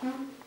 Hmm?